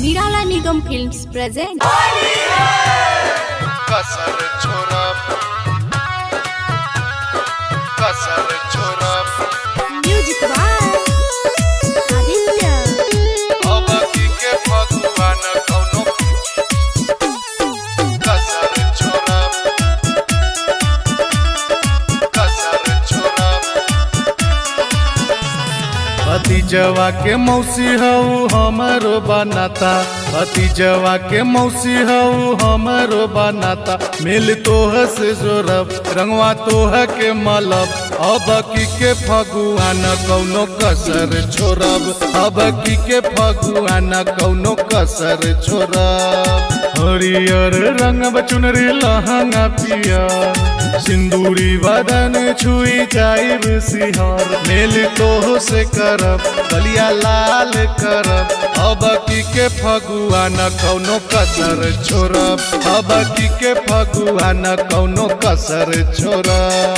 निराला निगम films present. कसर छोरा भतीजवा के मौसी हऊ हमारो बनाता। भतीजवा के मौसी हऊ हमारो बनाता। मिल तोह से जोरब, रंगवा तोह के मलब। अब की के फगुआन कौनो कसर छोड़ब। अब की के फगुआन कौनो कसर छोड़ब। हरियर रंग चुनरी लहंगा पिया। सिंदूरी बदन छुई जाइब सिहर। मेल तोह से करब गलिया लाल करब। अब की के फगुआ न कौनो कसर छोड़ब। अब की के फगुआ न कौनो कसर छोड़ब।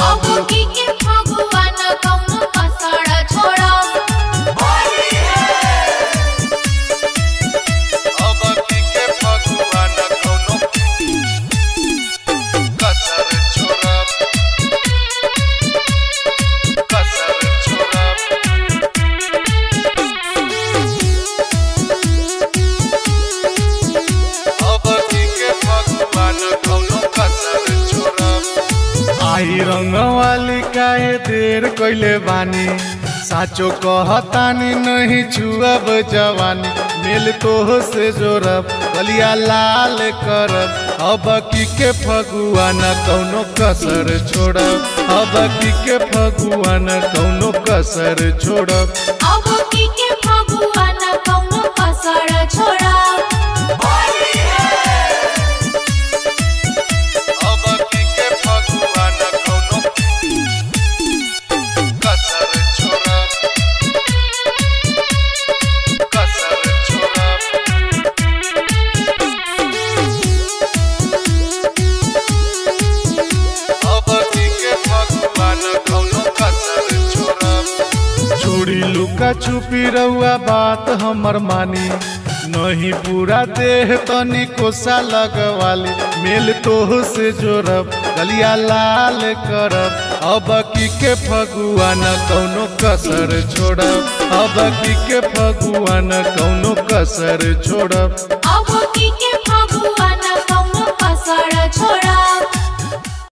आई रंग वाली काहे देर कइले बानी? साचो कहतानी नहीं छुअब जवानी। मिल तोह से जोरब गलिया लाल करब। अब की के फगुआन कौनो कसर छोड़ब? अब की के फगुआन कौनो कसर छोड़ब? अब छोड़ी लुका छुपी रहुआ बात हमर मानी। नहीं पूरा देह तनी कोसा लगवाली। मेल तोह से जोरब, गलिया लाल करब। अब की के फगुआन कौनो कसर छोड़ब। अब की के फगुआन कौनो कसर छोड़ब। अब